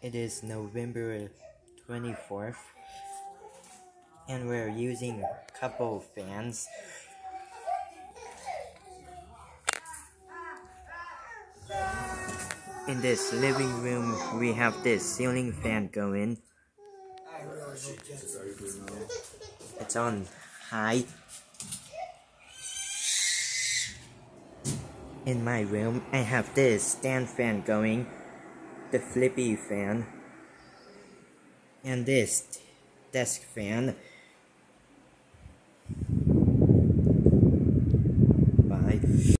It is November 24th, and we're using a couple fans. In this living room, we have this ceiling fan going. It's on high. In my room, I have this stand fan going, the flippy fan, and this desk fan